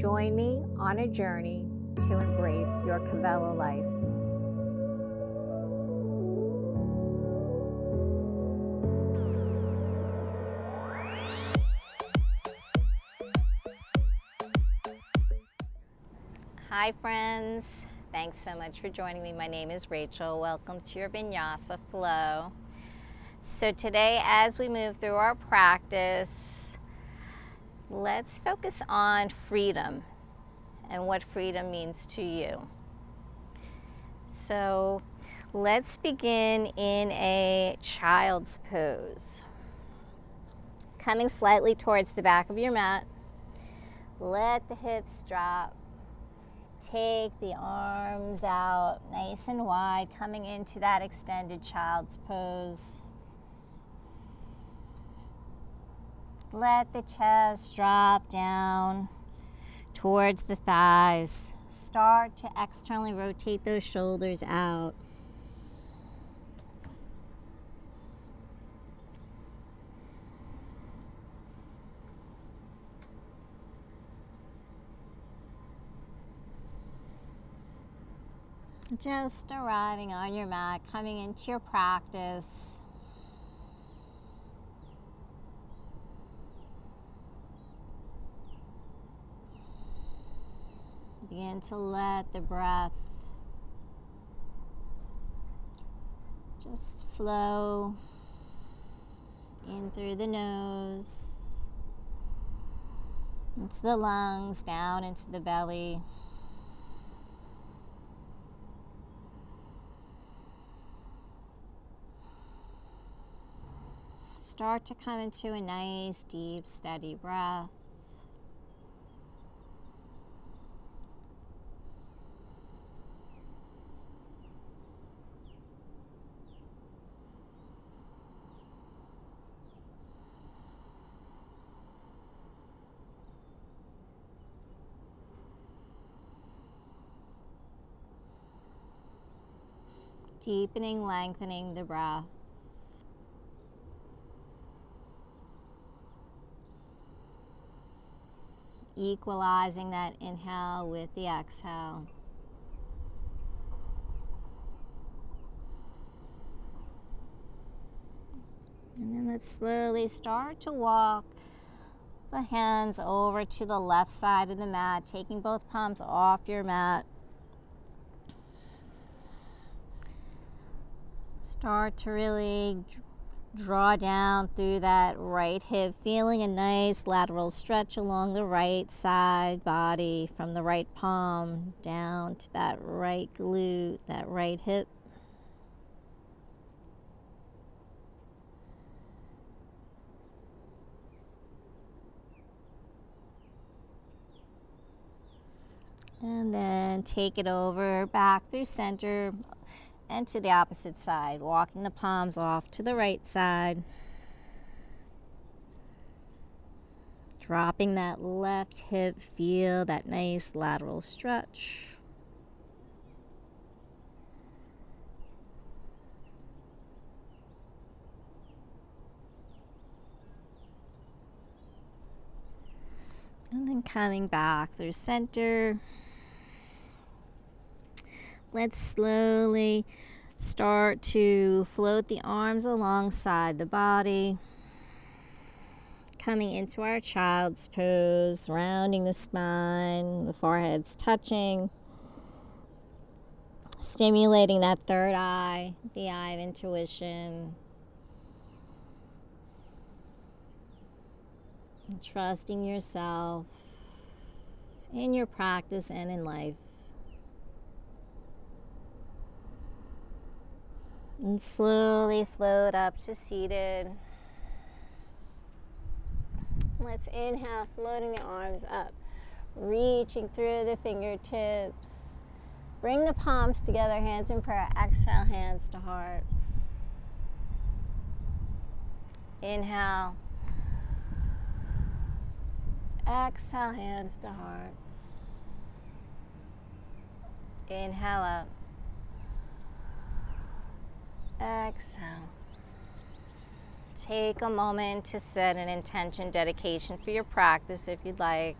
Join me on a journey to embrace your Kavela life. Hi, friends. Thanks so much for joining me. My name is Rachel. Welcome to your Vinyasa Flow. So, today, as we move through our practice, let's focus on freedom and what freedom means to you. So, let's begin in a child's pose. Coming slightly towards the back of your mat, let the hips drop Take the arms out nice and wide, coming into that extended child's pose. Let the chest drop down towards the thighs. Start to externally rotate those shoulders out. Just arriving on your mat, coming into your practice. Begin to let the breath just flow in through the nose, into the lungs, down into the belly. Start to come into a nice, deep, steady breath. Deepening, lengthening the breath. equalizing that inhale with the exhale. And then let's slowly start to walk the hands over to the left side of the mat, taking both palms off your mat. Start to really Draw down through that right hip, feeling a nice lateral stretch along the right side body from the right palm down to that right glute, that right hip. And then take it over back through center, and to the opposite side, walking the palms off to the right side. Dropping that left hip, feel that nice lateral stretch. And then coming back through center. Let's slowly start to float the arms alongside the body. Coming into our child's pose, rounding the spine, the forehead's touching. Stimulating that third eye, the eye of intuition. Trusting yourself in your practice and in life. And slowly float up to seated. Let's inhale, floating the arms up, reaching through the fingertips. Bring the palms together, hands in prayer. Exhale, hands to heart. Inhale. Exhale, hands to heart. Inhale up. Exhale. Take a moment to set an intention dedication for your practice if you'd like.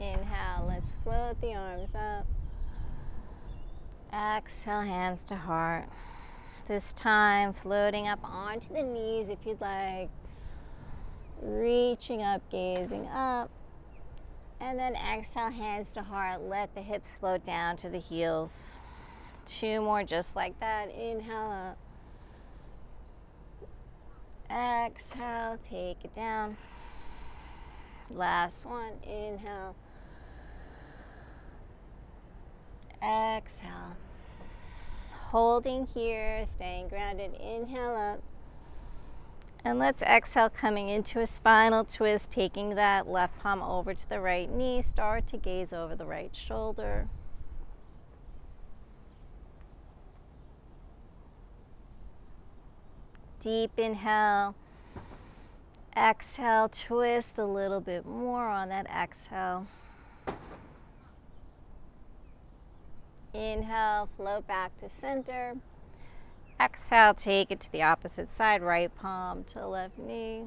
Inhale, let's float the arms up. Exhale, hands to heart. This time, floating up onto the knees if you'd like. Reaching up, gazing up. And then exhale, hands to heart. Let the hips float down to the heels. Two more just like that. Inhale up. Exhale, take it down. Last one. Inhale. Exhale. Holding here, staying grounded. Inhale up. And let's exhale, coming into a spinal twist, taking that left palm over to the right knee. Start to gaze over the right shoulder. Deep inhale. Exhale, twist a little bit more on that exhale. Inhale, float back to center. Exhale, take it to the opposite side, right palm to left knee.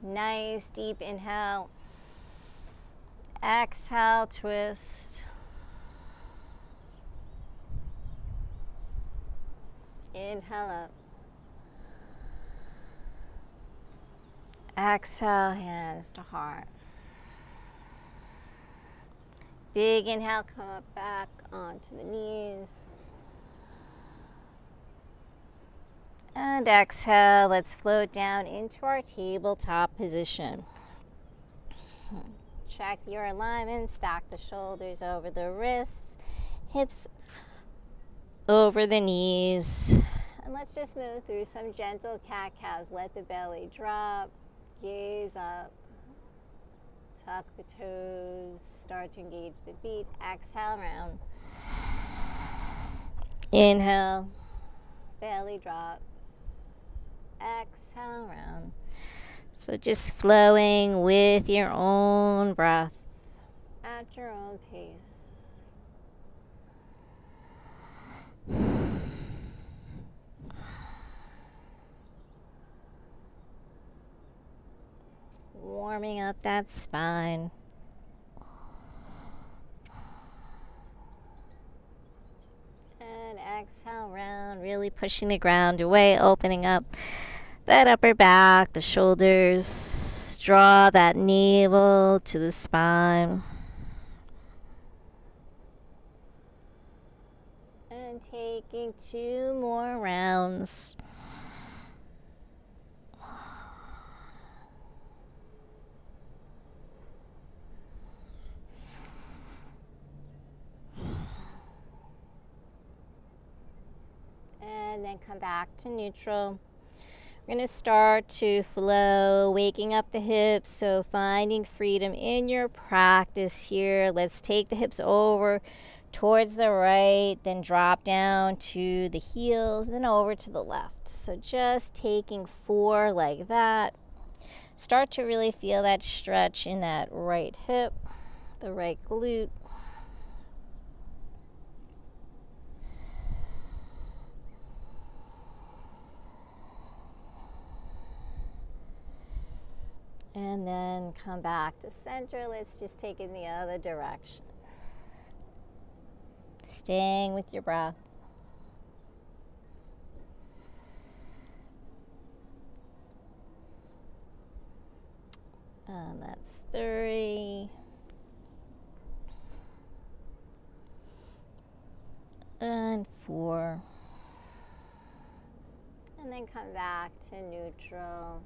Nice deep inhale. Exhale, twist. Inhale up. Exhale, hands to heart. Big inhale, come up back onto the knees. And exhale, let's float down into our tabletop position. Check your alignment, stack the shoulders over the wrists, hips over the knees. And let's just move through some gentle cat cows. Let the belly drop, gaze up. Tuck the toes, start to engage the feet. Exhale round. Inhale, belly drops. Exhale round. So just flowing with your own breath at your own pace. Warming up that spine. And exhale round, really pushing the ground away, opening up that upper back, the shoulders. Draw that navel to the spine. And taking two more rounds. And then come back to neutral. We're going to start to flow, waking up the hips. So, finding freedom in your practice here. Let's take the hips over towards the right, then drop down to the heels, then over to the left. So, just taking four like that. Start to really feel that stretch in that right hip, the right glute. And then come back to center. Let's just take in the other direction. Staying with your breath. And that's three. And four. And then come back to neutral.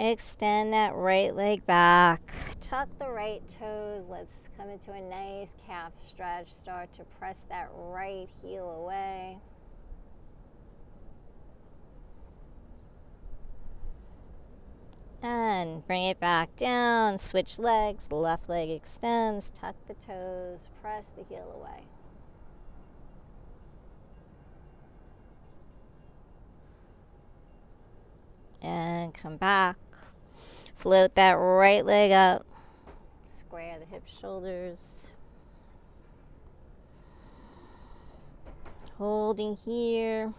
Extend that right leg back. Tuck the right toes. Let's come into a nice calf stretch. Start to press that right heel away. And bring it back down. Switch legs. Left leg extends. Tuck the toes. Press the heel away. And come back. Float that right leg up. Square the hips, shoulders. Holding here.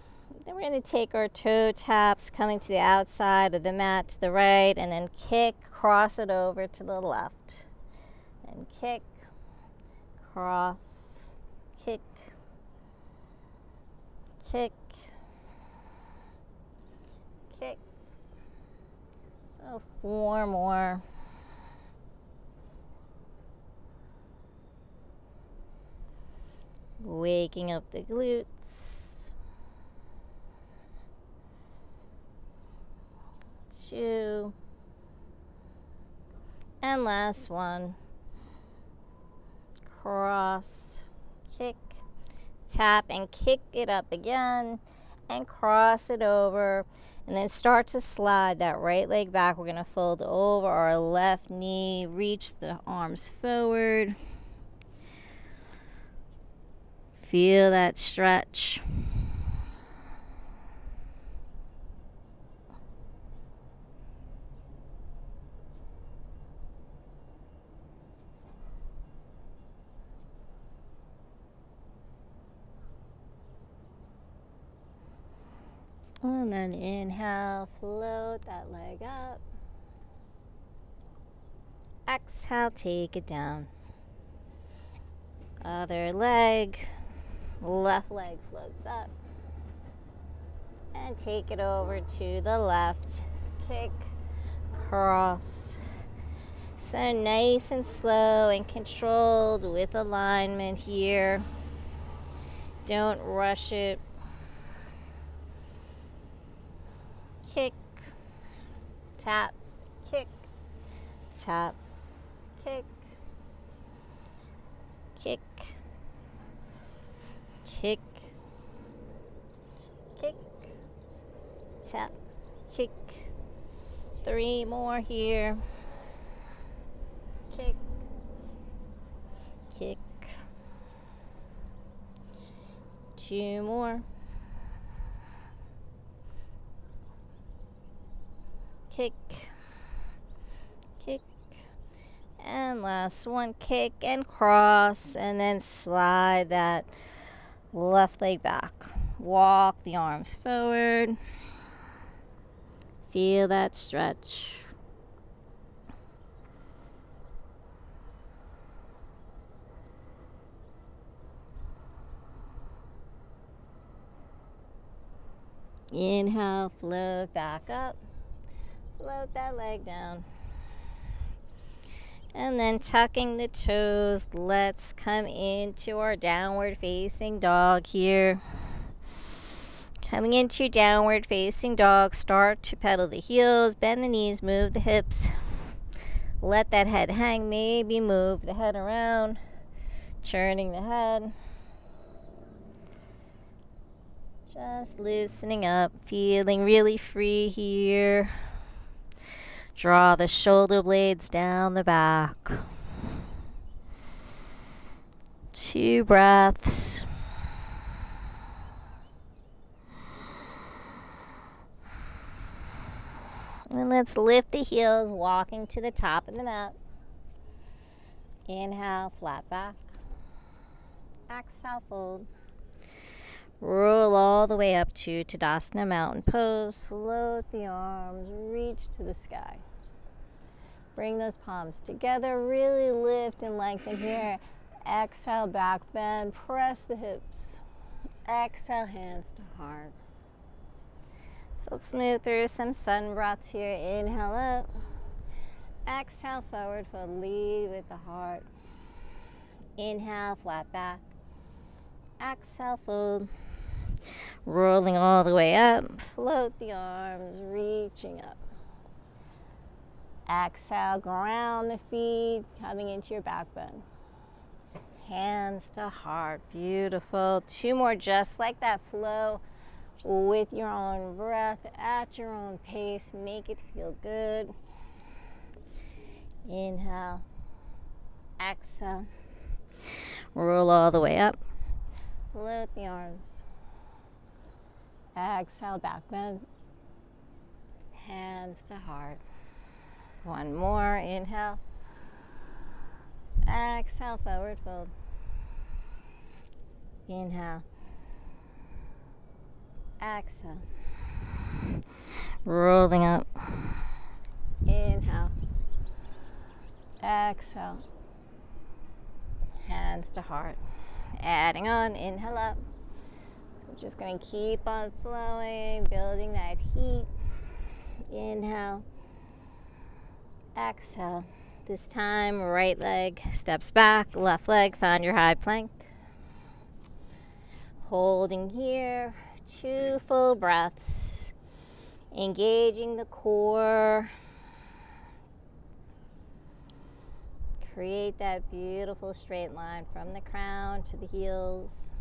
Then we're going to take our toe taps coming to the outside of the mat to the right and then kick, cross it over to the left. And kick, cross, kick, kick, kick. Four more. Waking up the glutes. Two. And last one. Cross, kick, tap, and kick it up again. And cross it over. And then start to slide that right leg back. We're going to fold over our left knee, reach the arms forward. Feel that stretch. And then inhale, float that leg up. Exhale, take it down. Other leg. Left leg floats up. And take it over to the left. Kick, cross. So nice and slow and controlled with alignment here. Don't rush it. Kick, tap, kick, tap, kick, kick. Kick, kick, tap, kick. Three more here. Kick, kick. Two more. Kick, kick. And last one, kick and cross, and then slide that left leg back. Walk the arms forward. Feel that stretch. Inhale, float back up. Float that leg down. And then tucking the toes, let's come into our downward facing dog here. Coming into downward facing dog, start to pedal the heels, bend the knees, move the hips. Let that head hang, maybe move the head around, turning the head. Just loosening up, feeling really free here. Draw the shoulder blades down the back. Two breaths. And let's lift the heels, walking to the top of the mat. Inhale, flat back. Exhale, fold. Roll all the way up to Tadasana Mountain Pose. Float the arms, reach to the sky. Bring those palms together. Really lift and lengthen here. Exhale, back bend. Press the hips. Exhale, hands to heart. So let's move through some sun breaths here. Inhale up. Exhale, forward fold. Lead with the heart. Inhale, flat back. Exhale, fold. Rolling all the way up. Float the arms, reaching up. Exhale, ground the feet, coming into your backbone. Hands to heart, beautiful. Two more just like that flow with your own breath at your own pace. Make it feel good. Inhale, exhale, roll all the way up. Float the arms. Exhale, back. Hands to heart. One more. Inhale. Exhale, forward fold. Inhale. Exhale. Rolling up. Inhale. Exhale. Hands to heart. Adding on. Inhale up. So we're just going to keep on flowing, building that heat. Inhale. Exhale. This time, right leg steps back, left leg, find your high plank. Holding here, two full breaths, engaging the core. Create that beautiful straight line from the crown to the heels.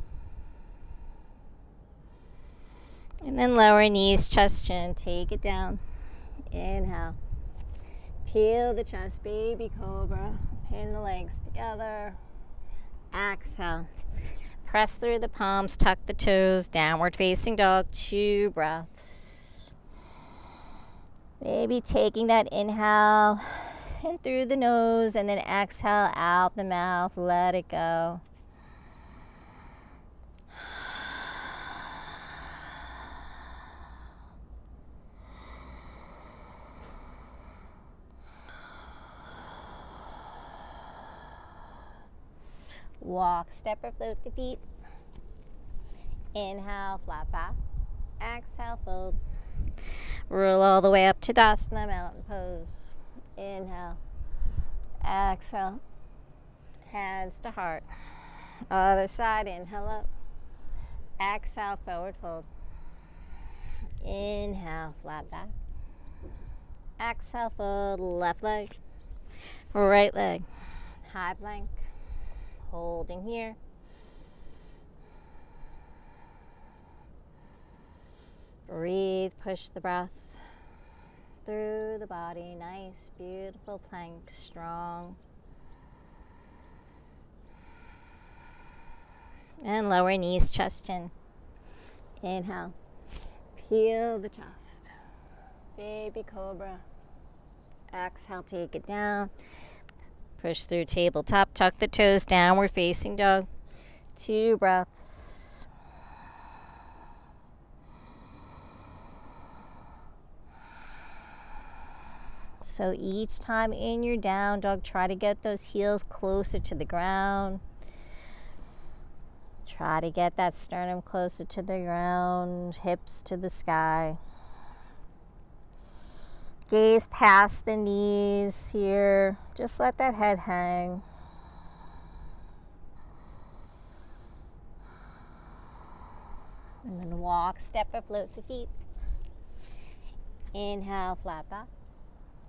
And then lower knees, chest, chin, take it down. Inhale. Peel the chest, baby cobra. Pin the legs together. Exhale. Press through the palms, tuck the toes, downward facing dog, two breaths. Maybe taking that inhale in through the nose and then exhale out the mouth, let it go. Walk, step or float the feet. Inhale, flat back. Exhale, fold. Roll all the way up to Dasana, mountain pose. Inhale. Exhale. Hands to heart. Other side, inhale up. Exhale, forward fold. Inhale, flat back. Exhale, fold, left leg. Right leg. High plank holding here. Breathe, push the breath through the body. Nice, beautiful plank, strong. And lower knees, chest, chin. Inhale. Peel the chest. Baby cobra. Exhale, take it down. Push through tabletop, tuck the toes, downward facing dog. Two breaths. So each time in your down dog, try to get those heels closer to the ground. Try to get that sternum closer to the ground, hips to the sky. Gaze past the knees here. Just let that head hang. And then walk, step or float the feet. Inhale, flat back.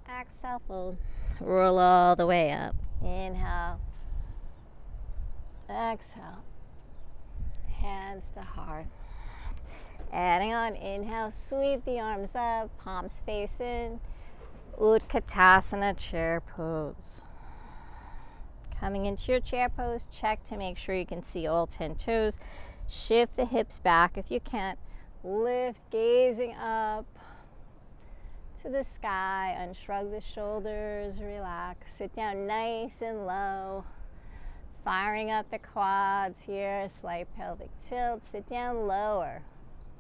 Exhale, fold. Roll all the way up. Inhale. Exhale. Hands to heart. Adding on, inhale, sweep the arms up, palms facing. Utkatasana chair pose. Coming into your chair pose, check to make sure you can see all 10 toes. Shift the hips back if you can't. Lift, gazing up to the sky. Unshrug the shoulders, relax. Sit down nice and low. Firing up the quads here, slight pelvic tilt. Sit down lower.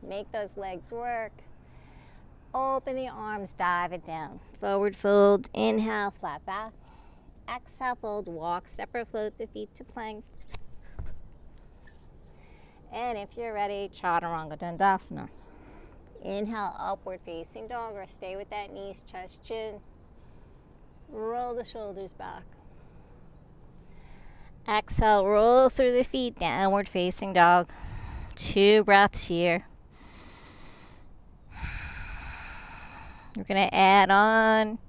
Make those legs work. Open the arms, dive it down. Forward fold, inhale, flat back. Exhale, fold, walk, step or float the feet to plank. And if you're ready, Chaturanga Dandasana. Inhale, upward facing dog, or stay with that knees, chest, chin. Roll the shoulders back. Exhale, roll through the feet, downward facing dog. Two breaths here. We're going to add on.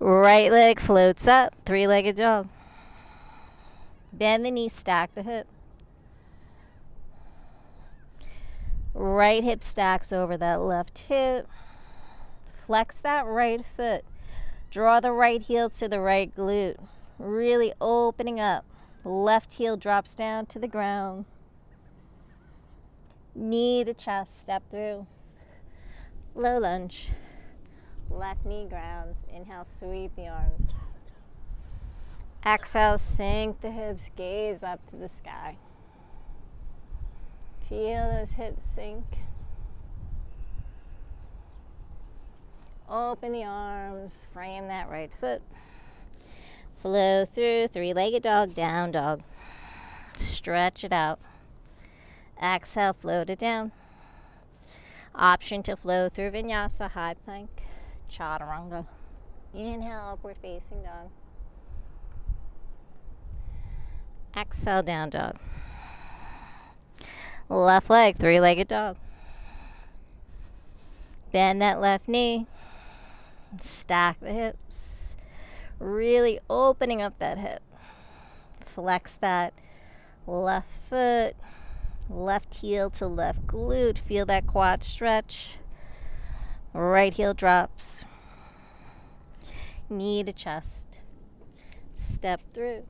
Right leg floats up, three legged dog. Bend the knee, stack the hip. Right hip stacks over that left hip. Flex that right foot. Draw the right heel to the right glute. Really opening up. Left heel drops down to the ground. Knee to chest, step through low lunge. Left knee grounds. Inhale, sweep the arms. Exhale, sink the hips, gaze up to the sky. Feel those hips sink. Open the arms, frame that right foot. Flow through three legged dog, down dog. Stretch it out. Exhale, float it down. Option to flow through vinyasa, high plank, chaturanga. Inhale, upward facing dog. Exhale, down dog. Left leg, three legged dog. Bend that left knee. Stack the hips. Really opening up that hip. Flex that left foot, left heel to left glute. Feel that quad stretch. Right heel drops. Knee to chest. Step through.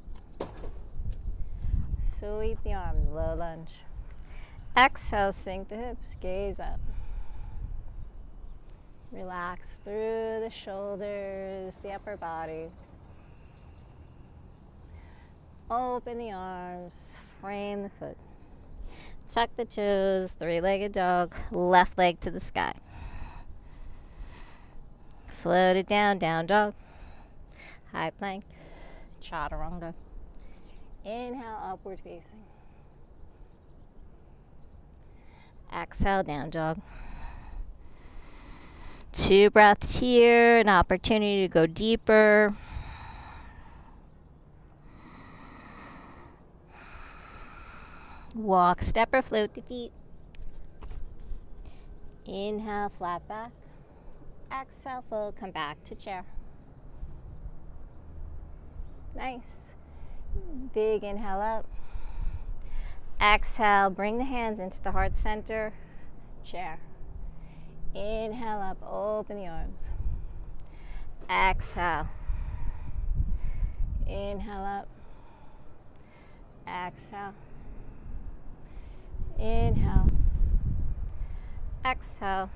Sweep the arms, low lunge. Exhale, sink the hips, gaze up. Relax through the shoulders, the upper body. Open the arms, frame the foot. Tuck the toes, three legged dog, left leg to the sky. Float it down, down dog. High plank, chaturanga. Inhale, upward facing. Exhale, down dog. Two breaths here, an opportunity to go deeper. Walk, step, or float the feet. Inhale, flat back. Exhale, fold, come back to chair. Nice. Big inhale up. Exhale, bring the hands into the heart center, chair. Inhale up, open the arms. Exhale. Inhale up. Exhale. Inhale. Exhale.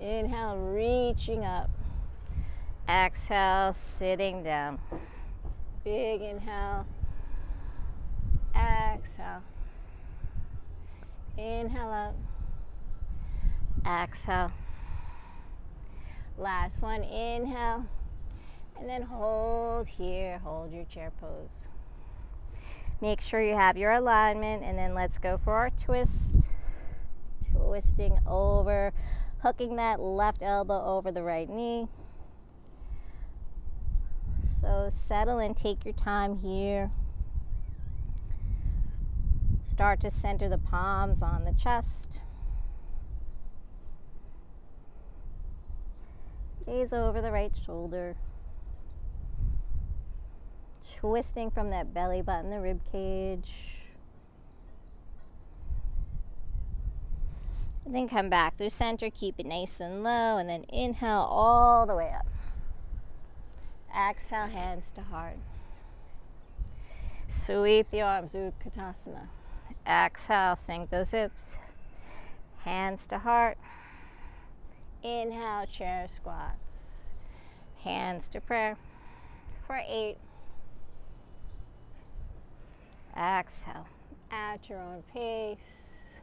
Inhale, reaching up. Exhale, sitting down. Big inhale. Exhale. Inhale up. Exhale. Last one, inhale. And then hold here, hold your chair pose. Make sure you have your alignment, and then let's go for our twist. Twisting over, hooking that left elbow over the right knee. So settle and take your time here. Start to center the palms on the chest. Gaze over the right shoulder. Twisting from that belly button, the rib cage. And then come back through center, keep it nice and low, and then inhale all the way up. Exhale, hands to heart. Sweep the arms, Utkatasana. Exhale, sink those hips. Hands to heart. Inhale, chair squats. Hands to prayer for eight. Exhale at your own pace.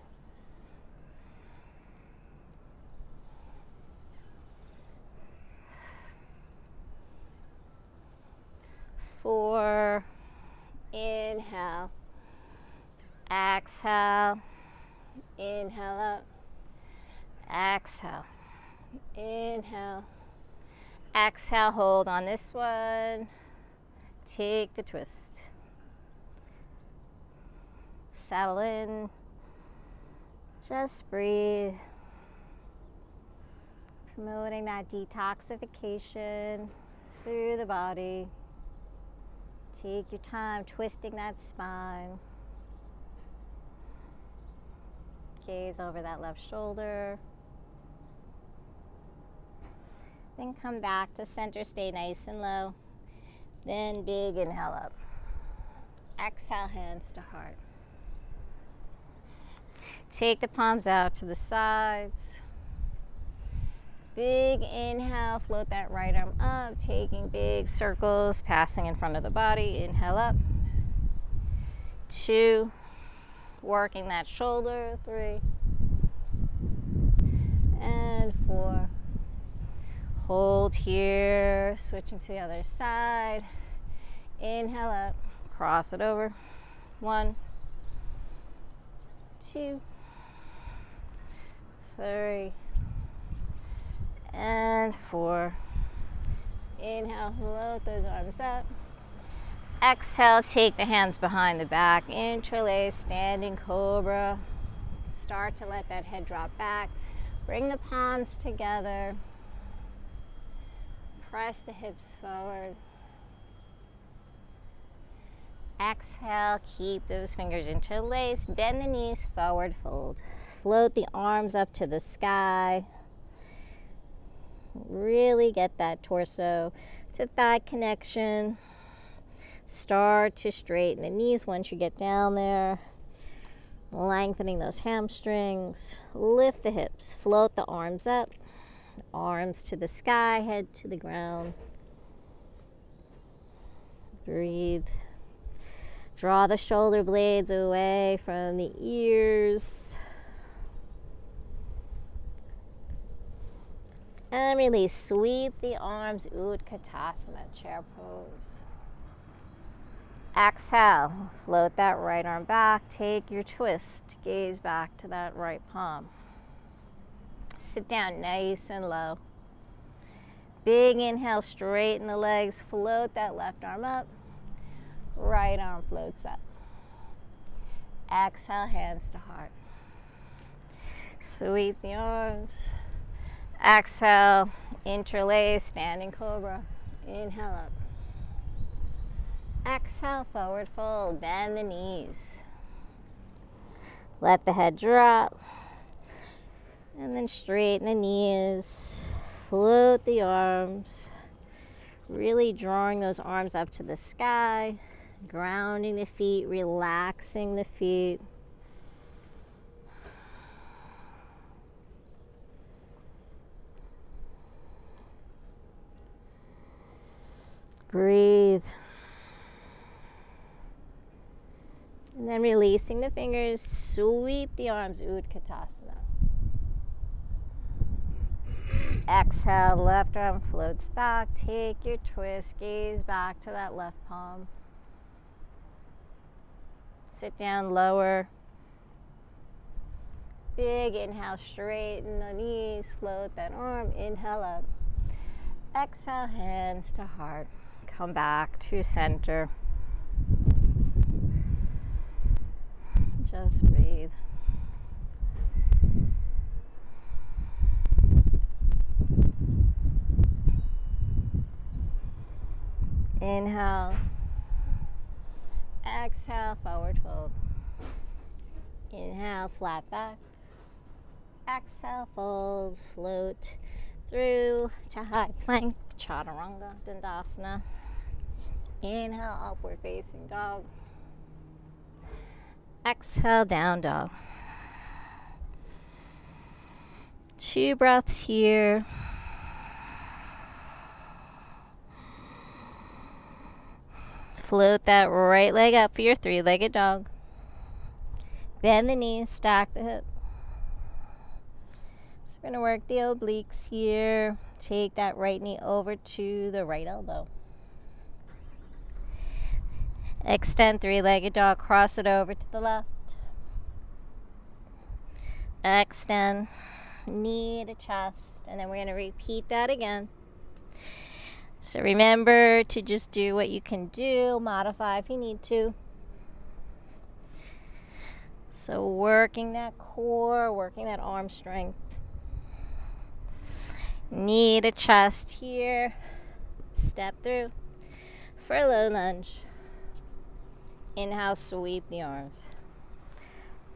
Four. Inhale. Exhale. Inhale up. Exhale. Inhale. Exhale, hold on this one. Take the twist. Settle in. Just breathe. Promoting that detoxification through the body. Take your time twisting that spine. Gaze over that left shoulder. Then come back to center, stay nice and low. Then big inhale up. Exhale, hands to heart. Take the palms out to the sides. Big inhale, float that right arm up, taking big circles, passing in front of the body. Inhale up. Two. Working that shoulder. Three. And four. Hold here. Switching to the other side. Inhale up. Cross it over. One. Two. Three. And four. Inhale, float those arms up. Exhale, take the hands behind the back, interlace, standing cobra. Start to let that head drop back. Bring the palms together. Press the hips forward. Exhale, keep those fingers interlaced. Bend the knees forward, fold. Float the arms up to the sky. Really get that torso to thigh connection. Start to straighten the knees once you get down there. Lengthening those hamstrings. Lift the hips. Float the arms up. Arms to the sky, head to the ground. Breathe. Draw the shoulder blades away from the ears. And release. Sweep the arms, Utkatasana, chair pose. Exhale, float that right arm back, take your twist, gaze back to that right palm. Sit down nice and low. Big inhale, straighten the legs, float that left arm up, right arm floats up. Exhale, hands to heart. Sweep the arms. Exhale, interlace, standing cobra. Inhale up. Exhale, forward fold, bend the knees. Let the head drop. And then straighten the knees, float the arms, really drawing those arms up to the sky, grounding the feet, relaxing the feet. Breathe. And then releasing the fingers, sweep the arms, Utkatasana. Exhale, left arm floats back. Take your twist, gaze back to that left palm. Sit down lower. Big inhale, straighten the knees, float that arm, inhale up. Exhale, hands to heart. Come back to center. Just breathe. Inhale. Exhale, forward fold. Inhale, flat back. Exhale, fold, float through to high plank, chaturanga, dandasana. Inhale, upward facing dog. Exhale, down dog. Two breaths here. Float that right leg up for your three legged dog. Bend the knees, stack the hip. So we're going to work the obliques here. Take that right knee over to the right elbow. Extend three legged dog, cross it over to the left. Extend knee to chest, and then we're going to repeat that again. So remember to just do what you can do, modify if you need to. So working that core, working that arm strength. Knee to chest here. Step through for a low lunge. Inhale, sweep the arms.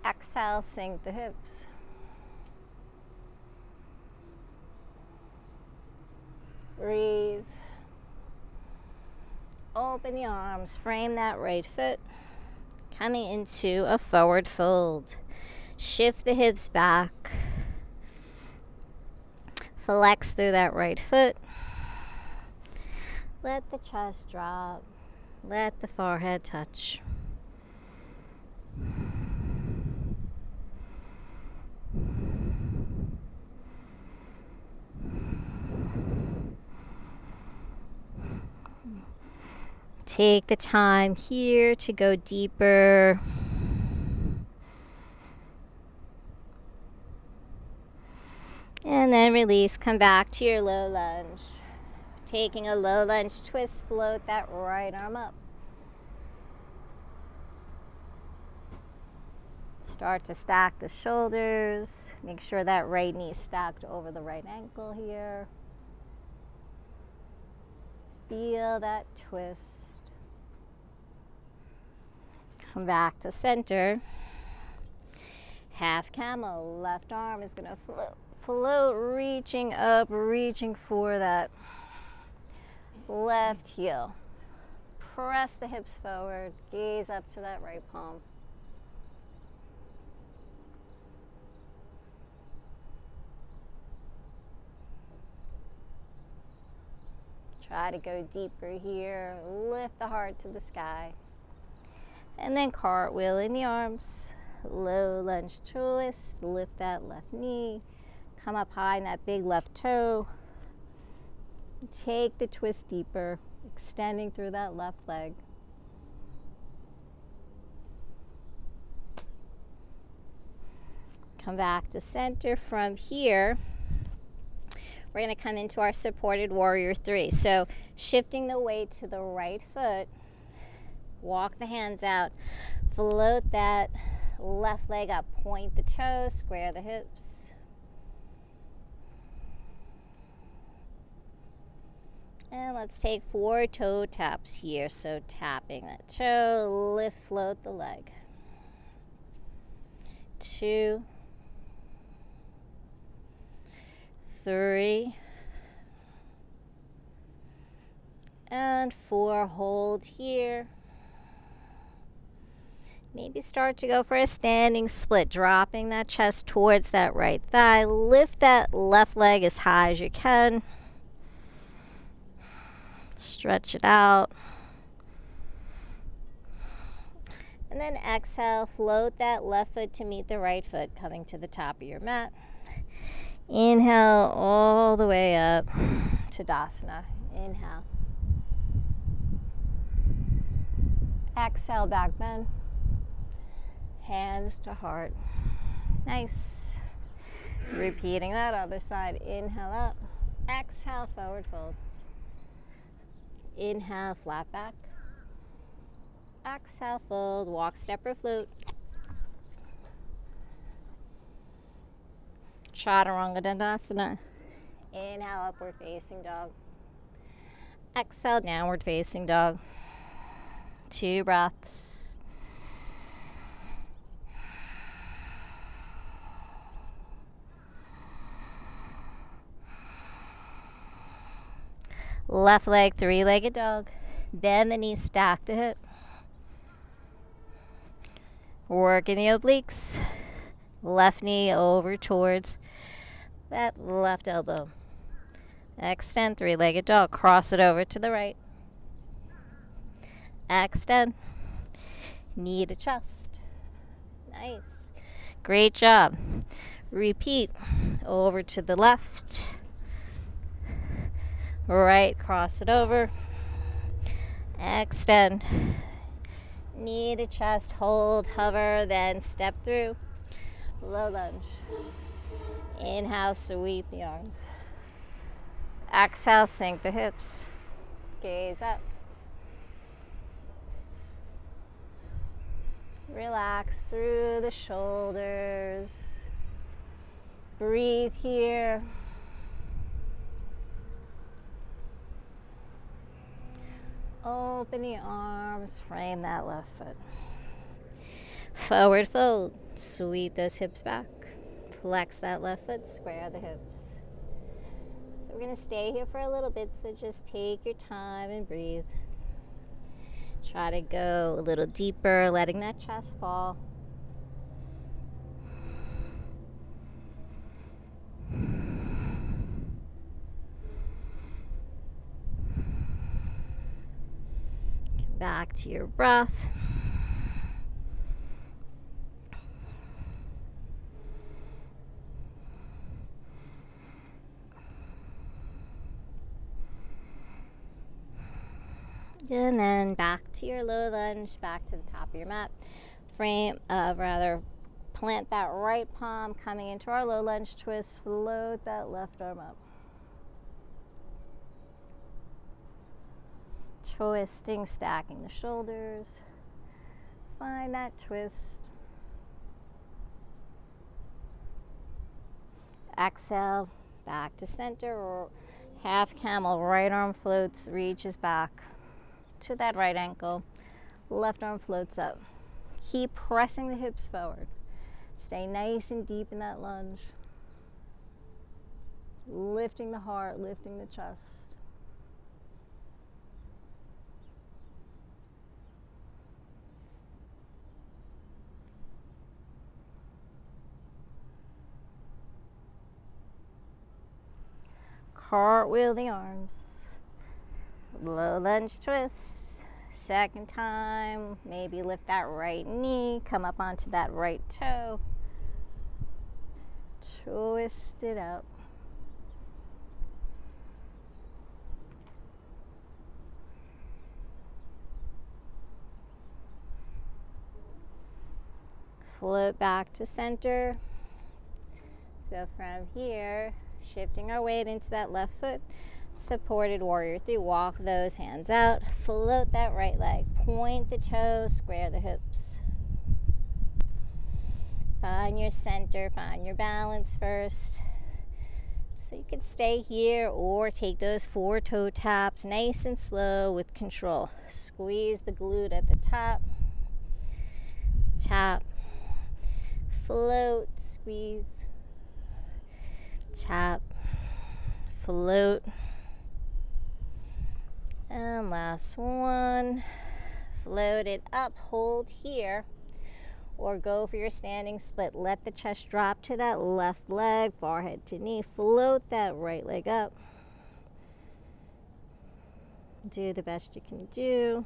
Exhale, sink the hips. Breathe. Open the arms, frame that right foot. Coming into a forward fold. Shift the hips back. Flex through that right foot. Let the chest drop. Let the forehead touch. Take the time here to go deeper. And then release, come back to your low lunge. Taking a low lunge twist, float that right arm up. Start to stack the shoulders. Make sure that right knee stacked over the right ankle here. Feel that twist. Come back to center. Half camel. Left arm is going to float float, reaching up, reaching for that left heel. Press the hips forward, gaze up to that right palm. Try to go deeper here. Lift the heart to the sky. And then cartwheel in the arms. Low lunge twist. Lift that left knee. Come up high in that big left toe. Take the twist deeper, extending through that left leg. Come back to center from here. We're going to come into our supported warrior three. So, shifting the weight to the right foot, walk the hands out, float that left leg up, point the toes, square the hips. And let's take four toe taps here. So tapping that toe, lift, float the leg. Two, three, and four. Hold here. Maybe start to go for a standing split, dropping that chest towards that right thigh. Lift that left leg as high as you can. Stretch it out. And then exhale, float that left foot to meet the right foot, coming to the top of your mat. Inhale all the way up to Dasana. Inhale. Exhale, back bend. Hands to heart. Nice. Repeating that other side. Inhale up. Exhale, forward fold. Inhale, flat back. Exhale, fold, walk, step, or float. Chaturanga Dandasana. Inhale, upward facing dog. Exhale, downward facing dog. Two breaths. Left leg, three legged dog. Bend the knee, stack the hip. Working the obliques. Left knee over towards that left elbow. Extend, three legged dog. Cross it over to the right. Extend. Knee to chest. Nice. Great job. Repeat. Over to the left right, cross it over, extend, knee to chest, hold, hover, then step through, low lunge. Inhale, sweep the arms. Exhale, sink the hips. Gaze up. Relax through the shoulders. Breathe here. Open the arms, frame that left foot. Forward fold, sweep those hips back. Flex that left foot, square the hips. So we're going to stay here for a little bit, so just take your time and breathe. Try to go a little deeper, letting that chest fall. Back to your breath. And then back to your low lunge, back to the top of your mat. Frame, uh, rather, plant that right palm coming into our low lunge twist. Float that left arm up. Twisting, stacking the shoulders. Find that twist. Exhale, back to center or half camel. Right arm floats, reaches back to that right ankle. Left arm floats up. Keep pressing the hips forward. Stay nice and deep in that lunge. Lifting the heart, lifting the chest. Cartwheel the arms. Low lunge twist. Second time, maybe lift that right knee, come up onto that right toe. Twist it up. Float back to center. So from here, shifting our weight into that left foot, supported warrior three. Walk those hands out, float that right leg, point the toes, square the hips. Find your center, find your balance first. So you can stay here or take those four toe taps nice and slow with control. Squeeze the glute at the top. Tap. Float, squeeze. Tap. Float. And last one. Float it up, hold here or go for your standing split. Let the chest drop to that left leg, forehead to knee. Float that right leg up. Do the best you can do.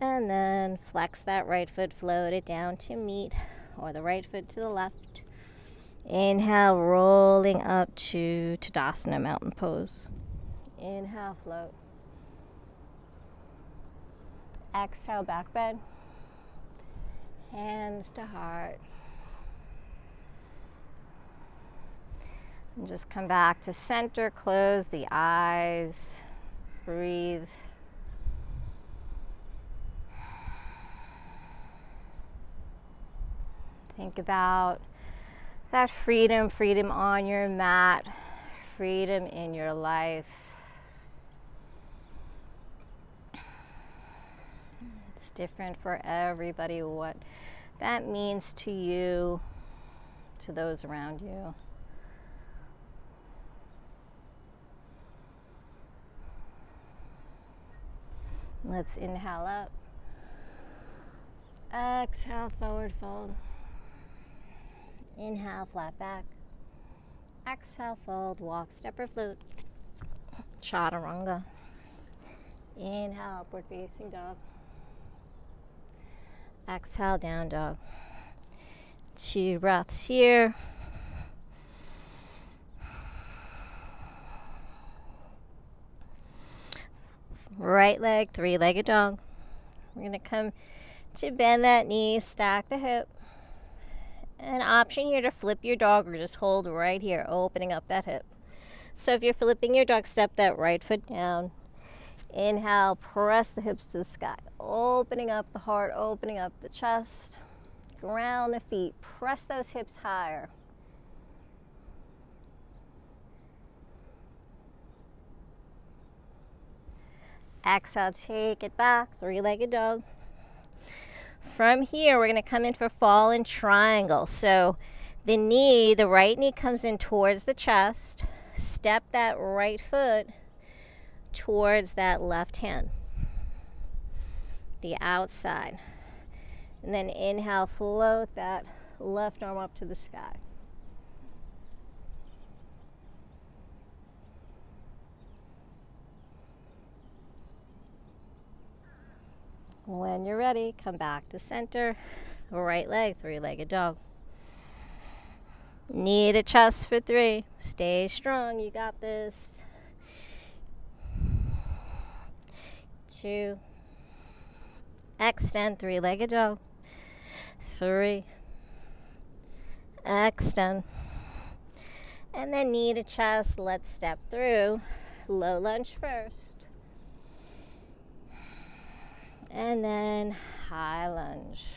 And then flex that right foot, float it down to meet, or the right foot to the left. Inhale, rolling up to Tadasana Mountain Pose. Inhale, float. Exhale, back bend. Hands to heart. And just come back to center, close the eyes, breathe. Think about that freedom, freedom on your mat, freedom in your life. It's different for everybody what that means to you, to those around you. Let's inhale up. Exhale, forward fold. Inhale, flat back. Exhale, fold, walk, step or flute. Chaturanga. Inhale, upward facing dog. Exhale, down dog. Two breaths here. Right leg, three legged dog. We're going to come to bend that knee, stack the hip. An option here to flip your dog or just hold right here, opening up that hip. So if you're flipping your dog, step that right foot down, Inhale, press the hips to the sky, opening up the heart, opening up the chest. Ground the feet, press those hips higher. Exhale, take it back, three legged dog. From here, we're going to come in for a fallen triangle. So the knee, the right knee comes in towards the chest. Step that right foot towards that left hand, the outside. And then inhale, float that left arm up to the sky. When you're ready, come back to center. Right leg, three legged dog. Knee to chest for three. Stay strong. You got this. Two. Extend three legged dog. Three. Extend. And then knee to chest. Let's step through. Low lunge first. And then high lunge.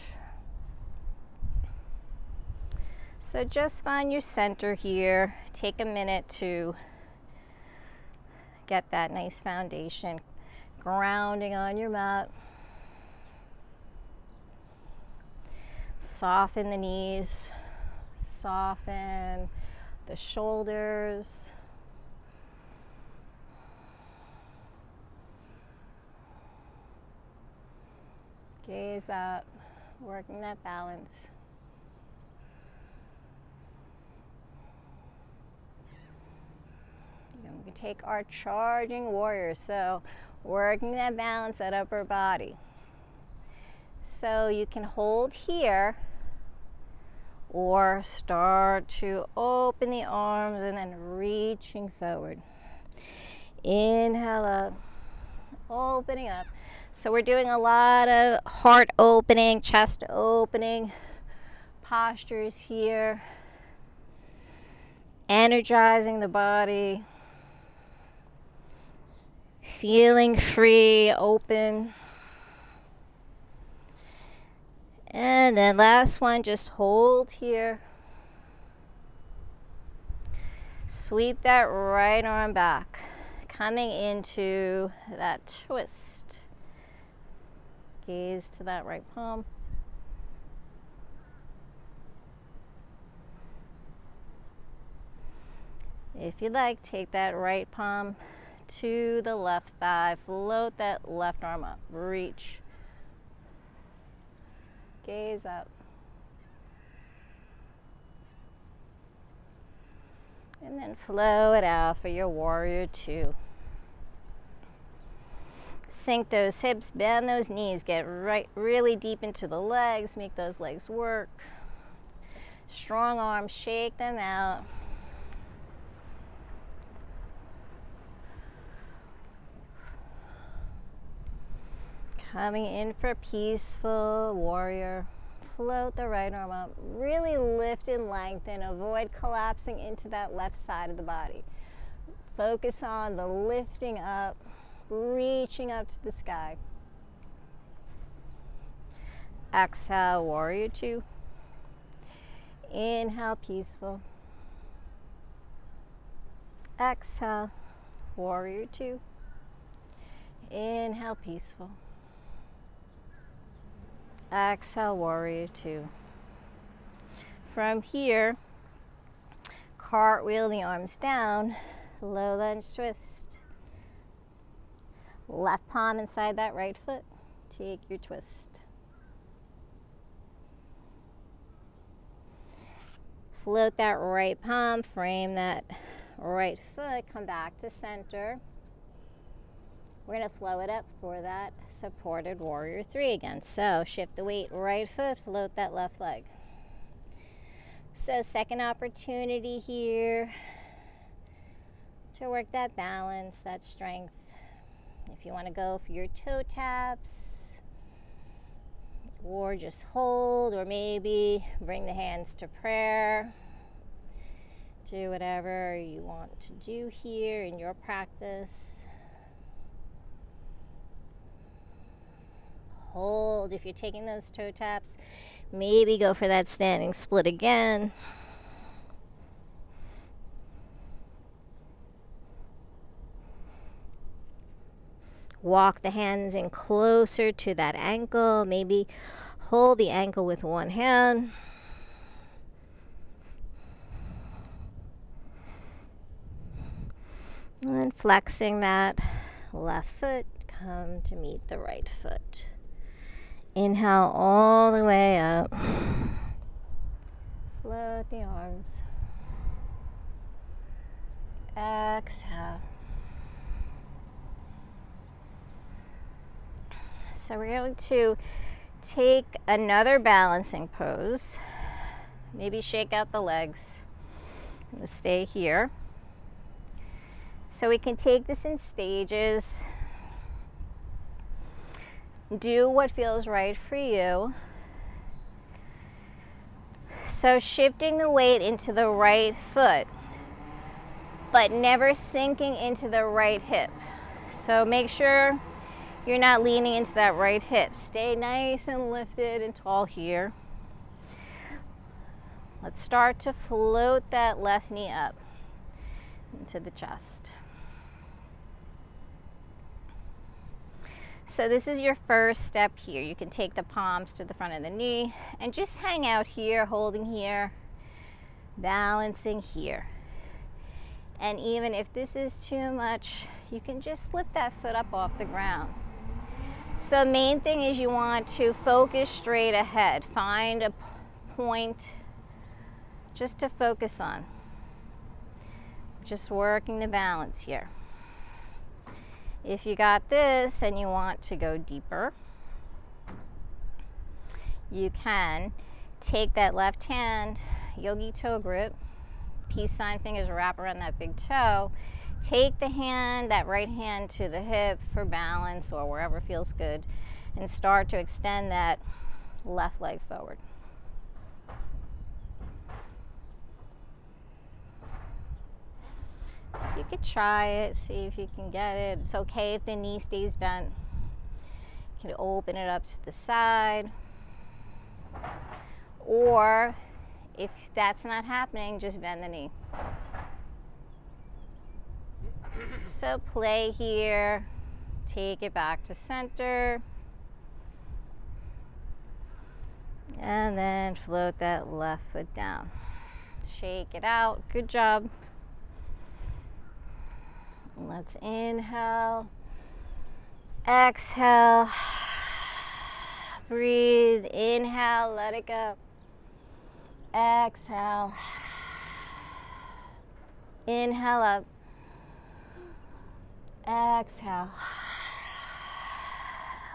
So just find your center here. Take a minute to get that nice foundation grounding on your mat. Soften the knees, soften the shoulders. Gaze up, working that balance. We take our charging warrior. So working that balance, that upper body. So you can hold here or start to open the arms and then reaching forward. Inhale up, opening up. So we're doing a lot of heart opening, chest opening postures here. Energizing the body. Feeling free, open. And then last one, just hold here. Sweep that right arm back, coming into that twist. Gaze to that right palm. If you'd like, take that right palm to the left thigh, float that left arm up, reach Gaze up. And then flow it out for your warrior two. Sink those hips, bend those knees, get right really deep into the legs, make those legs work. Strong arms, shake them out. Coming in for peaceful warrior. Float the right arm up. Really lift and lengthen. Avoid collapsing into that left side of the body. Focus on the lifting up, reaching up to the sky. Exhale, warrior two. Inhale, peaceful. Exhale, warrior two. Inhale, peaceful. Exhale, warrior two. From here, cartwheel the arms down, low lunge twist. Left palm inside that right foot. Take your twist. Float that right palm, frame that right foot, come back to center. We're going to flow it up for that supported warrior three again. So shift the weight, right foot, float that left leg. So second opportunity here to work that balance, that strength. If you want to go for your toe taps, or just hold, or maybe bring the hands to prayer. Do whatever you want to do here in your practice. hold. If you're taking those toe taps, maybe go for that standing split again. Walk the hands in closer to that ankle. Maybe hold the ankle with one hand. And then flexing that left foot, come to meet the right foot. Inhale all the way up. Float the arms. Exhale. So we're going to take another balancing pose. Maybe shake out the legs. stay here. So we can take this in stages. Do what feels right for you. So shifting the weight into the right foot, but never sinking into the right hip. So make sure you're not leaning into that right hip. Stay nice and lifted and tall here. Let's start to float that left knee up into the chest. So this is your first step here. You can take the palms to the front of the knee and just hang out here, holding here, balancing here. And even if this is too much, you can just slip that foot up off the ground. So main thing is you want to focus straight ahead. Find a point just to focus on. Just working the balance here. If you got this and you want to go deeper, you can take that left hand, yogi toe grip, peace sign fingers wrap around that big toe. Take the hand, that right hand to the hip for balance or wherever feels good, and start to extend that left leg forward. So you could try it, see if you can get it. It's okay if the knee stays bent. You can open it up to the side. Or if that's not happening, just bend the knee. So play here, take it back to center. And then float that left foot down. Shake it out. Good job. Let's inhale, exhale, breathe, inhale, let it go, exhale, inhale up, exhale.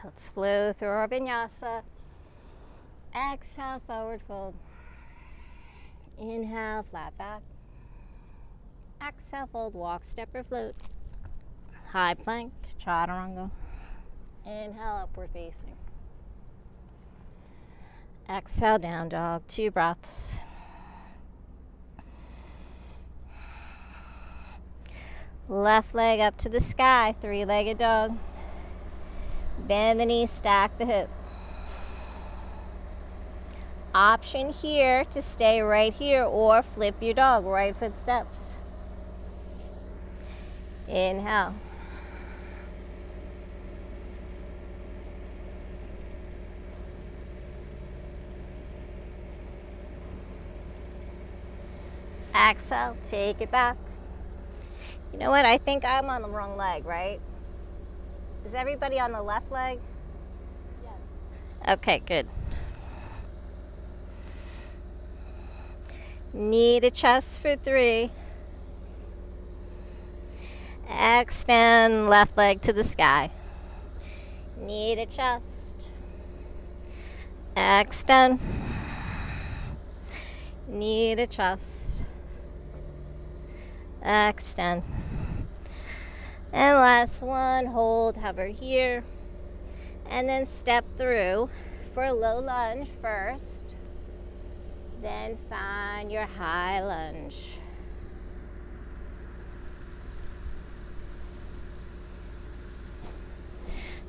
Let's flow through our vinyasa. Exhale, forward fold. Inhale, flat back. Exhale, fold, walk, step, or float. High plank, chaturanga. Inhale, upward facing. Exhale, down dog, two breaths. Left leg up to the sky, three legged dog. Bend the knee, stack the hip. Option here to stay right here or flip your dog, right foot steps. Inhale. Exhale, take it back. You know what? I think I'm on the wrong leg, right? Is everybody on the left leg? Yes. Okay, good. Knee to chest for three. Extend left leg to the sky. Knee to chest. Extend. Knee to chest. Extend. And last one, hold, hover here. And then step through for a low lunge first. Then find your high lunge.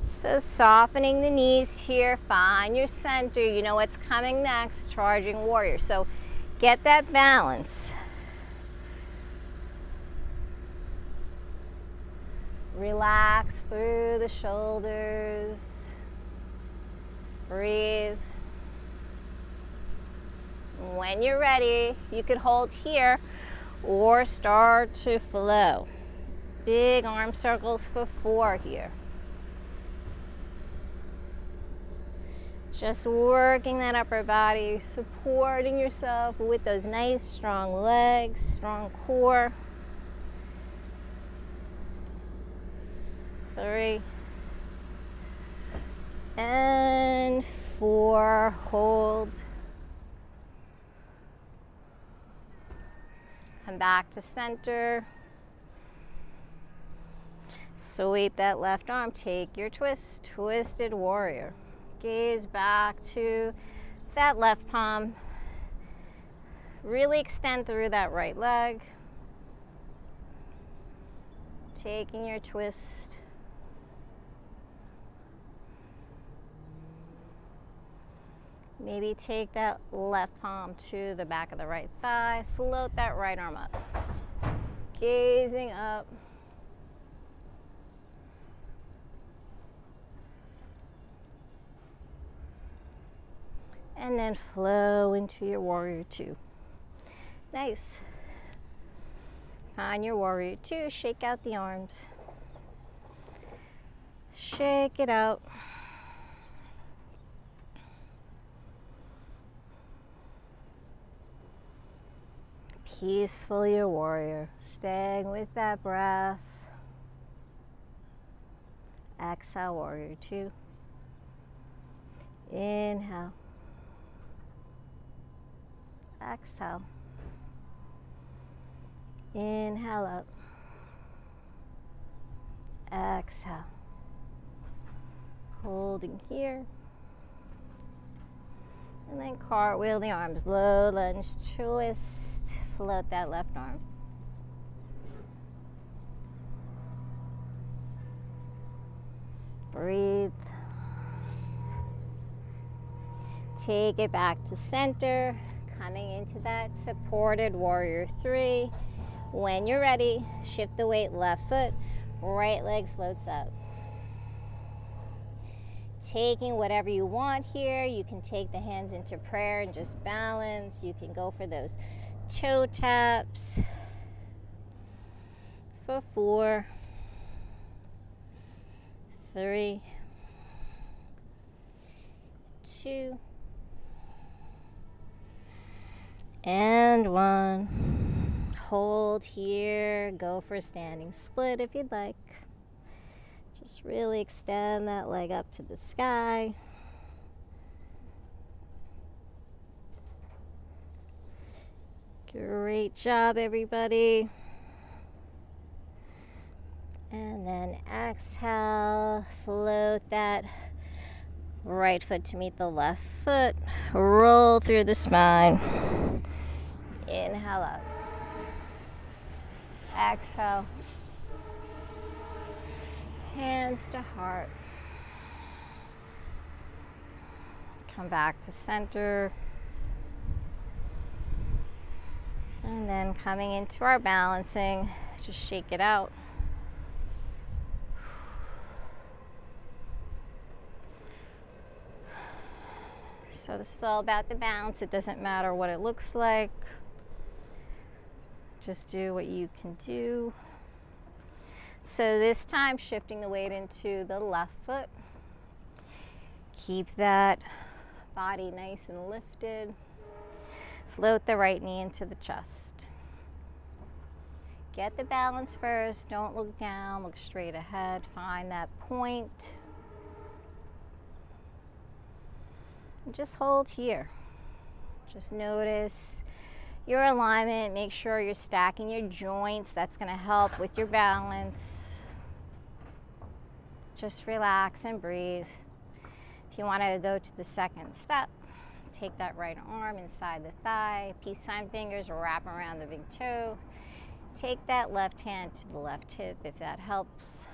So softening the knees here, find your center. You know what's coming next, charging warrior. So get that balance. Relax through the shoulders. Breathe. When you're ready, you could hold here or start to flow. Big arm circles for four here. Just working that upper body, supporting yourself with those nice strong legs, strong core. Three. And four, hold. come back to center. Sweep that left arm, take your twist, twisted warrior. Gaze back to that left palm. Really extend through that right leg. Taking your twist. Maybe take that left palm to the back of the right thigh. Float that right arm up. Gazing up. And then flow into your warrior two. Nice. Find your warrior two. Shake out the arms. Shake it out. Peaceful, your warrior. Staying with that breath. Exhale, warrior two. Inhale. Exhale. Inhale up. Exhale. Holding here. And then cartwheel the arms. Low lunge twist float that left arm. Breathe. Take it back to center, coming into that supported warrior three. When you're ready, shift the weight left foot, right leg floats up. Taking whatever you want here, you can take the hands into prayer and just balance. You can go for those toe taps for four, three, two, and one. Hold here, go for a standing split if you'd like. Just really extend that leg up to the sky. Great job, everybody. And then exhale, float that right foot to meet the left foot. Roll through the spine. Inhale up. Exhale. Hands to heart. Come back to center. And then coming into our balancing, just shake it out. So this is all about the balance. It doesn't matter what it looks like. Just do what you can do. So this time shifting the weight into the left foot. Keep that body nice and lifted. Float the right knee into the chest. Get the balance first. Don't look down, look straight ahead. Find that point. And just hold here. Just notice your alignment. Make sure you're stacking your joints. That's going to help with your balance. Just relax and breathe. If you want to go to the second step, Take that right arm inside the thigh, peace sign fingers wrap around the big toe. Take that left hand to the left hip if that helps.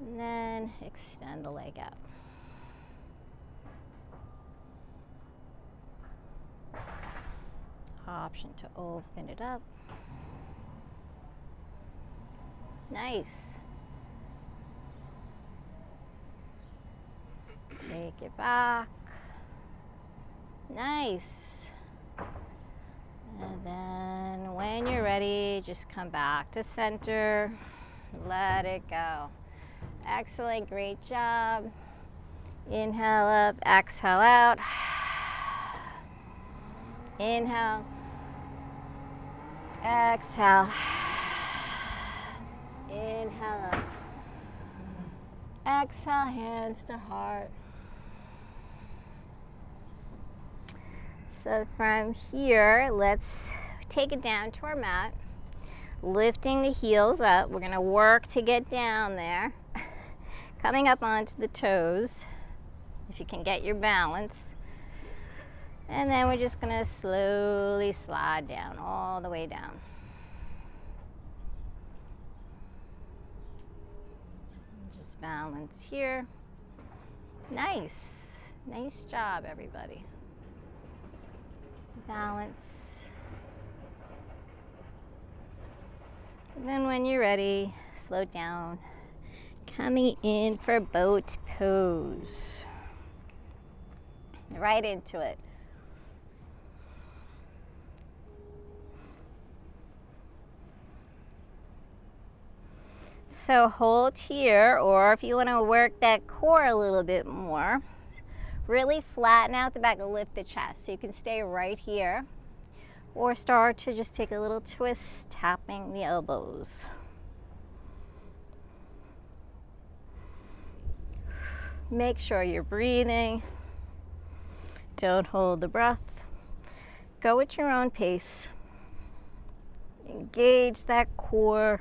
And then extend the leg out. Option to open it up. Nice. Take it back. Nice. And then when you're ready, just come back to center. Let it go. Excellent, great job. Inhale up, exhale out. Inhale. Exhale. Inhale up. Exhale, hands to heart. So from here, let's take it down to our mat, lifting the heels up. We're gonna work to get down there, coming up onto the toes, if you can get your balance. And then we're just gonna slowly slide down, all the way down. Just balance here. Nice. Nice job, everybody. Balance. And then when you're ready, float down. Coming in for boat pose. Right into it. So hold here, or if you want to work that core a little bit more, really flatten out the back lift the chest. So you can stay right here, or start to just take a little twist, tapping the elbows. Make sure you're breathing. Don't hold the breath. Go at your own pace. Engage that core.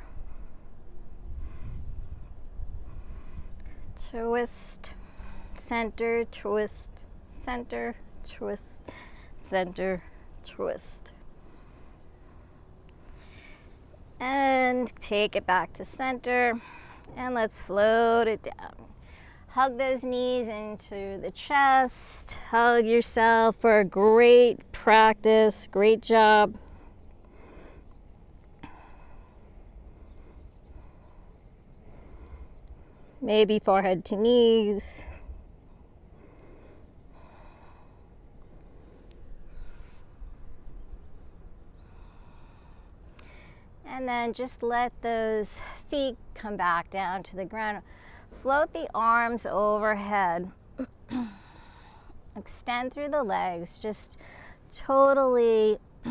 twist, center, twist, center, twist, center, twist. And take it back to center and let's float it down. Hug those knees into the chest. Hug yourself for a great practice. Great job. maybe forehead to knees. And then just let those feet come back down to the ground. Float the arms overhead. Extend through the legs, just totally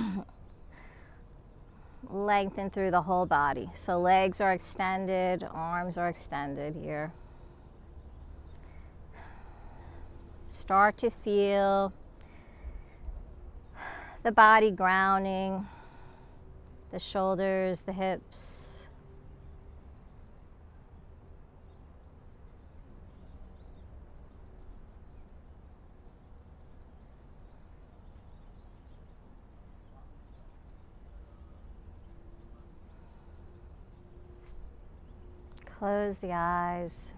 lengthen through the whole body. So legs are extended, arms are extended here. Start to feel the body grounding, the shoulders, the hips. Close the eyes.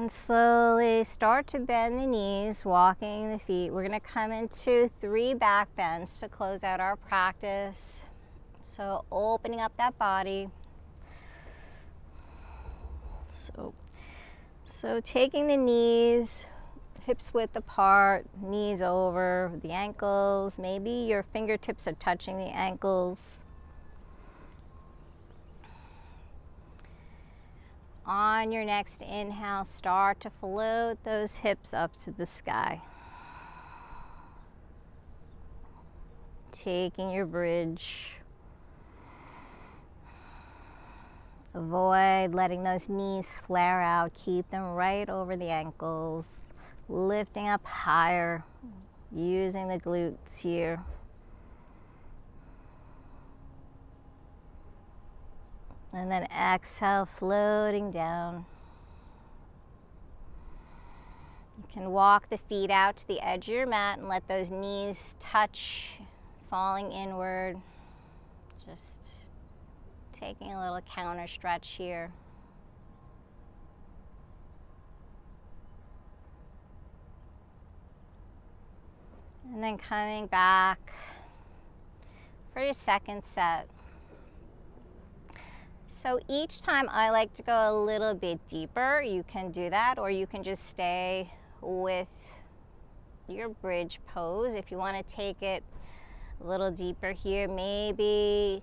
And slowly start to bend the knees, walking the feet. We're to come into three back bends to close out our practice. So opening up that body. So, so taking the knees, hips width apart, knees over the ankles. Maybe your fingertips are touching the ankles. On your next inhale, start to float those hips up to the sky. Taking your bridge Avoid letting those knees flare out. Keep them right over the ankles. Lifting up higher, using the glutes here. And then exhale, floating down. You can walk the feet out to the edge of your mat and let those knees touch, falling inward. Just Taking a little counter stretch here. And then coming back for your second set. So each time I like to go a little bit deeper. You can do that or you can just stay with your bridge pose. If you want to take it a little deeper here, maybe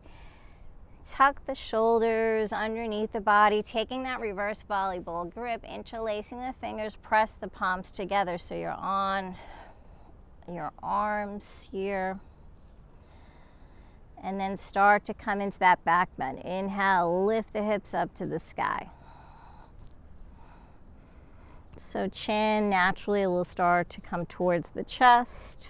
tuck the shoulders underneath the body, taking that reverse volleyball grip, interlacing the fingers, press the palms together so you're on your arms here. And then start to come into that back bend. Inhale, lift the hips up to the sky. So chin naturally will start to come towards the chest.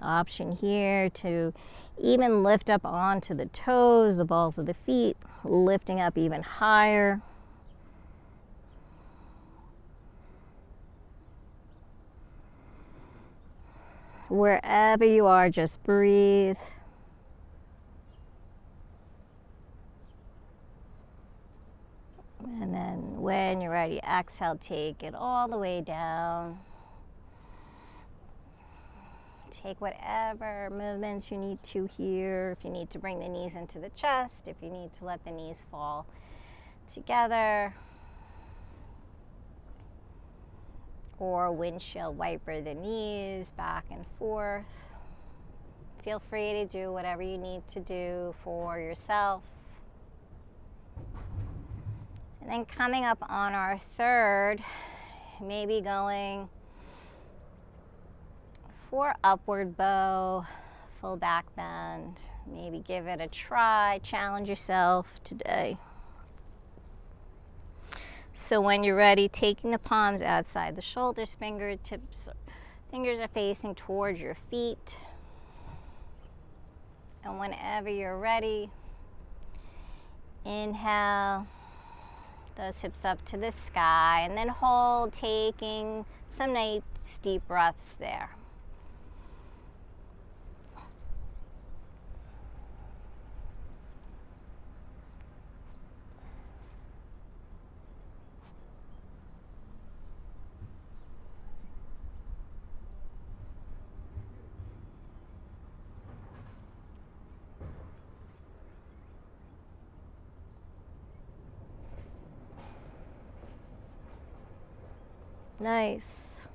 Option here to even lift up onto the toes, the balls of the feet, lifting up even higher. Wherever you are, just breathe. And then when you're ready, exhale, take it all the way down. Take whatever movements you need to here. If you need to bring the knees into the chest, if you need to let the knees fall together, or windshield wiper the knees back and forth. Feel free to do whatever you need to do for yourself. And then coming up on our third, maybe going for upward bow, full back bend. Maybe give it a try, challenge yourself today. So when you're ready, taking the palms outside the shoulders, fingertips, fingers are facing towards your feet. And whenever you're ready, inhale those hips up to the sky and then hold, taking some nice deep breaths there. Nice.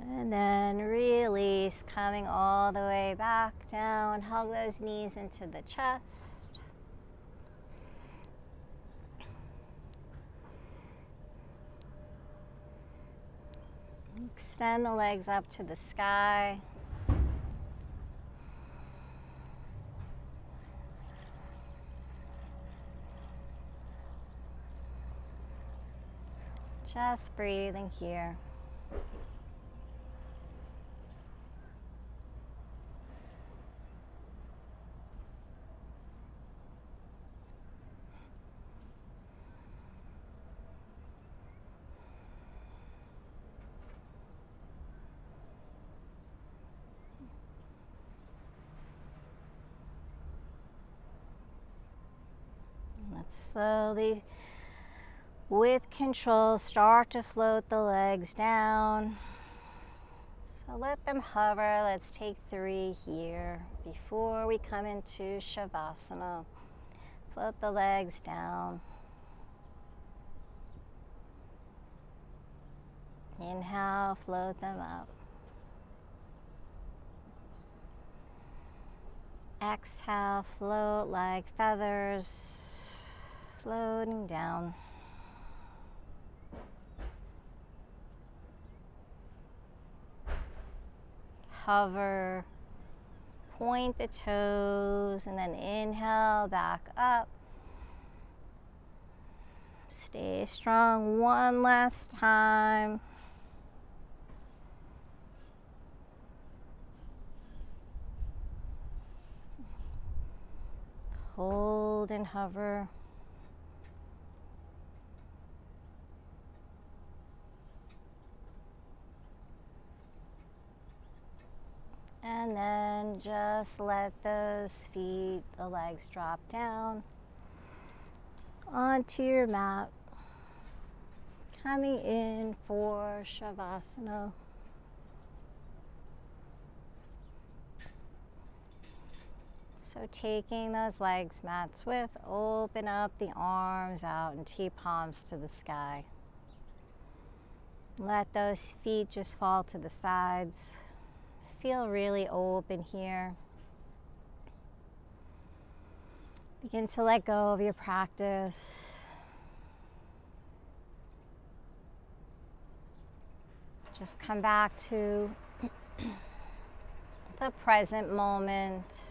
And then release, coming all the way back down. Hug those knees into the chest. Extend the legs up to the sky. Just breathing here. Let's slowly with control, start to float the legs down. So let them hover. Let's take three here before we come into Shavasana. Float the legs down. Inhale, float them up. Exhale, float like feathers, floating down. Hover, point the toes, and then inhale back up. Stay strong one last time. Hold and hover. And then just let those feet, the legs drop down onto your mat. Coming in for Shavasana. So taking those legs mats with, open up the arms out and T palms to the sky. Let those feet just fall to the sides feel really open here. Begin to let go of your practice. Just come back to the present moment.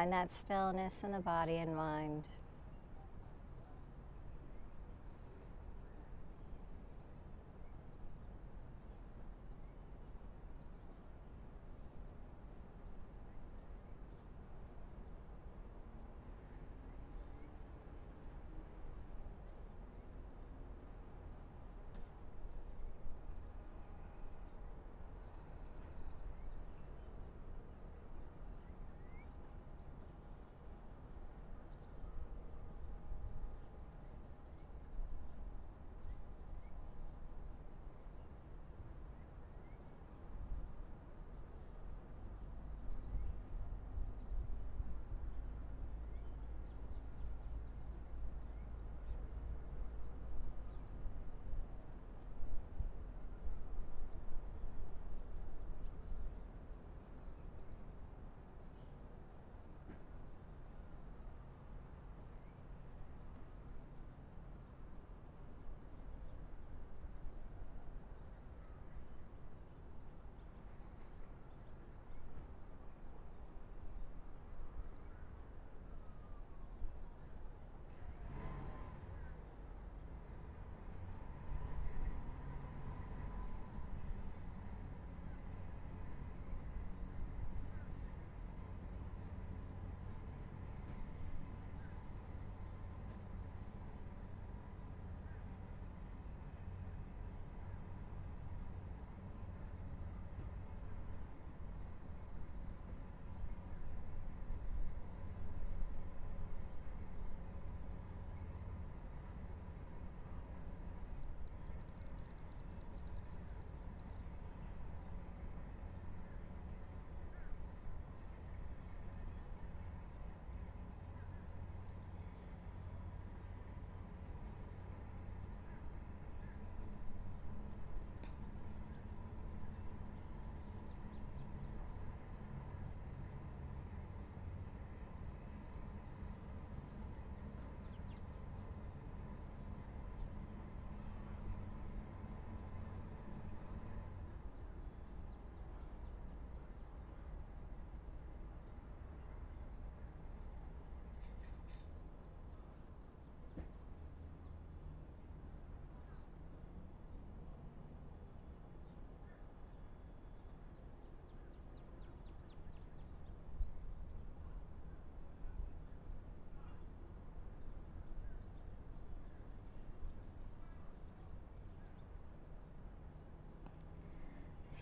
Find that stillness in the body and mind.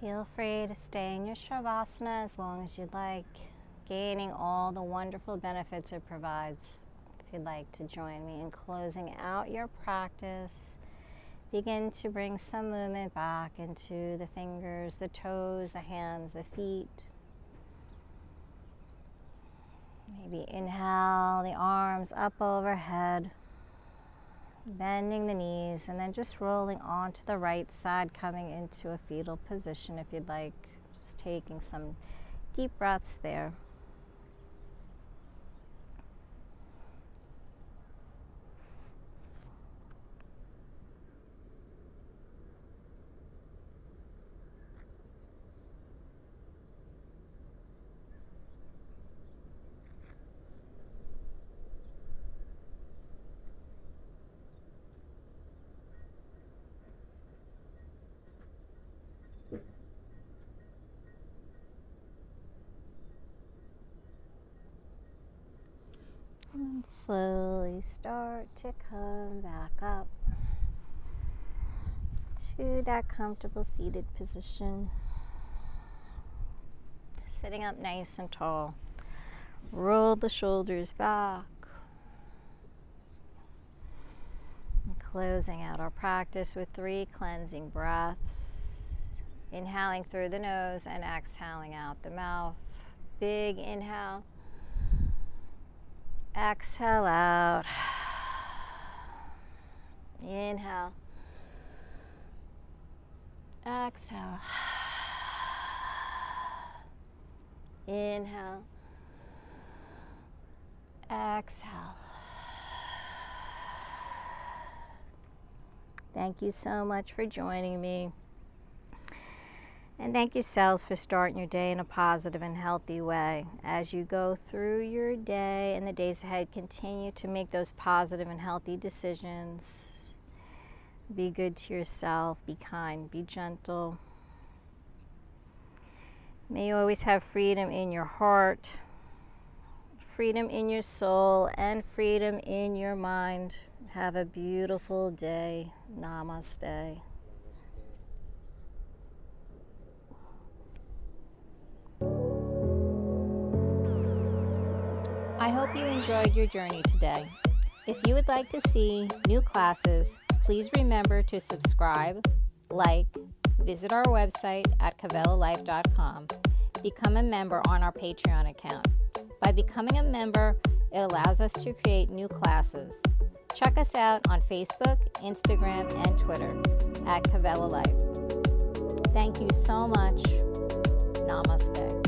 Feel free to stay in your Shavasana as long as you'd like, gaining all the wonderful benefits it provides. If you'd like to join me in closing out your practice, begin to bring some movement back into the fingers, the toes, the hands, the feet. Maybe inhale the arms up overhead bending the knees, and then just rolling onto the right side, coming into a fetal position if you'd like. Just taking some deep breaths there. And slowly start to come back up to that comfortable seated position. Sitting up nice and tall. Roll the shoulders back. And closing out our practice with three cleansing breaths. Inhaling through the nose and exhaling out the mouth. Big inhale. Exhale out. Inhale. Exhale. Inhale. Exhale. Thank you so much for joining me. And thank yourselves for starting your day in a positive and healthy way. As you go through your day and the days ahead, continue to make those positive and healthy decisions. Be good to yourself, be kind, be gentle. May you always have freedom in your heart, freedom in your soul, and freedom in your mind. Have a beautiful day. Namaste. I hope you enjoyed your journey today. If you would like to see new classes, please remember to subscribe, like, visit our website at kavelalife.com, become a member on our Patreon account. By becoming a member, it allows us to create new classes. Check us out on Facebook, Instagram, and Twitter at Kavela Life. Thank you so much. Namaste.